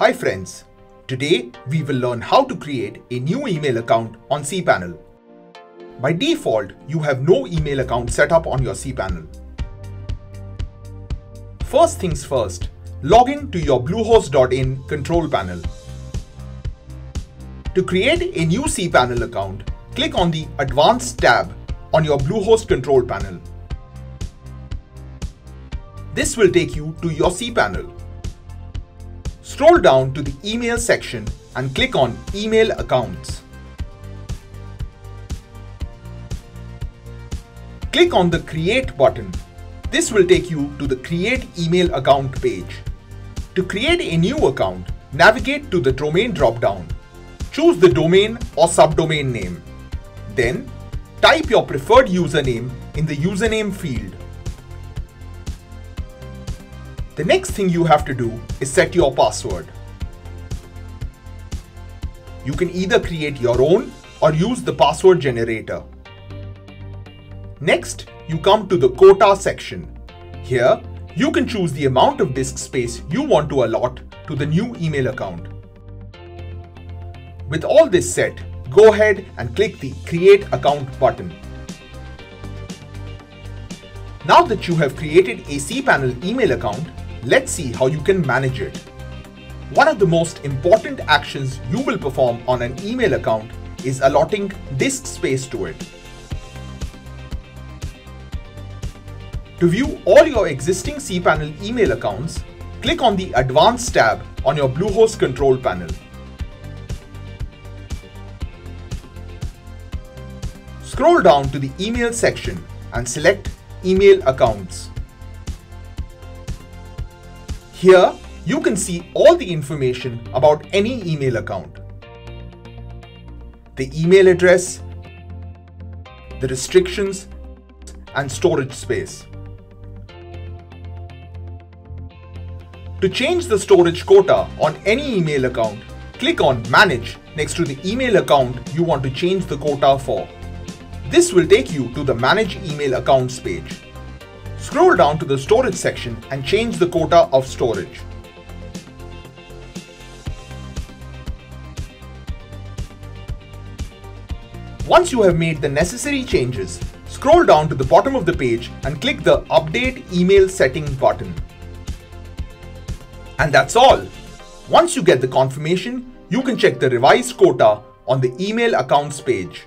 Hi friends, today we will learn how to create a new email account on cPanel. By default, you have no email account set up on your cPanel. First things first, log in to your bluehost.in control panel. To create a new cPanel account, click on the Advanced tab on your Bluehost control panel. This will take you to your cPanel. Scroll down to the email section and click on email accounts. Click on the create button. This will take you to the create email account page. To create a new account, navigate to the domain dropdown. Choose the domain or subdomain name. Then type your preferred username in the username field. The next thing you have to do is set your password. You can either create your own or use the password generator. Next, you come to the quota section. Here, you can choose the amount of disk space you want to allot to the new email account. With all this set, go ahead and click the Create Account button. Now that you have created a cPanel email account, Let's see how you can manage it. One of the most important actions you will perform on an email account is allotting disk space to it. To view all your existing cPanel email accounts, click on the Advanced tab on your Bluehost control panel. Scroll down to the email section and select Email Accounts. Here, you can see all the information about any email account. The email address, the restrictions, and storage space. To change the storage quota on any email account, click on Manage next to the email account you want to change the quota for. This will take you to the Manage Email Accounts page. Scroll down to the storage section and change the quota of storage. Once you have made the necessary changes, scroll down to the bottom of the page and click the Update Email Setting button. And that's all. Once you get the confirmation, you can check the revised quota on the email accounts page.